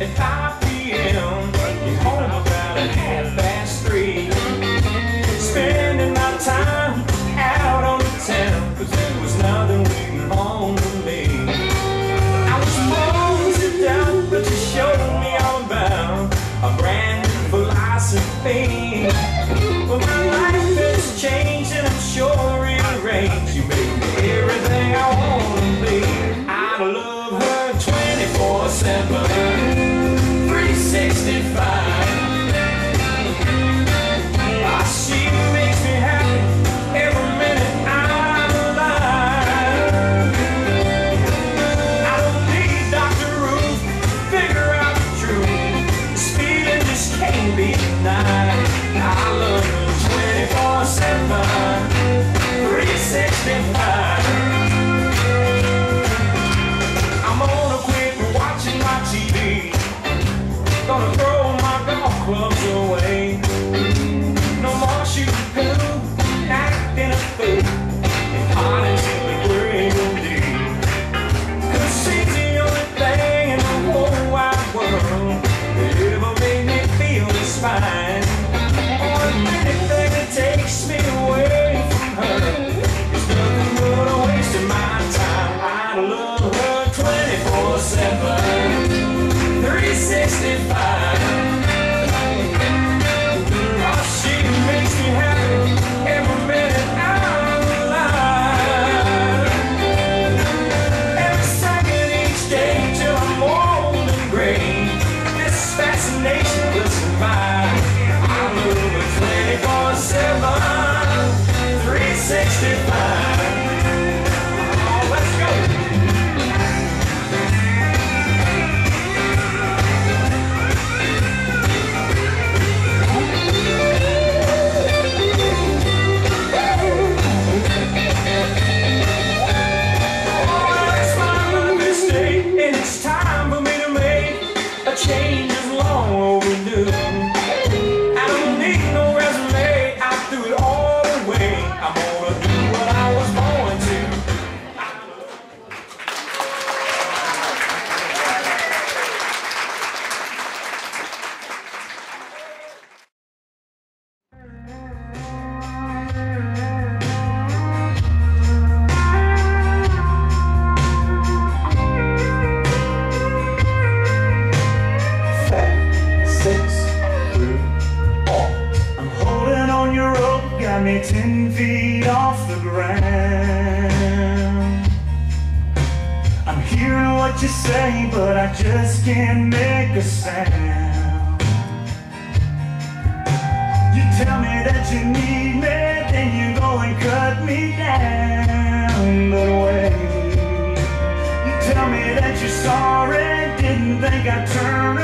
If I justified. satisfied. sound You tell me that you need me Then you go and cut me down But wait You tell me that you're sorry Didn't think I'd turn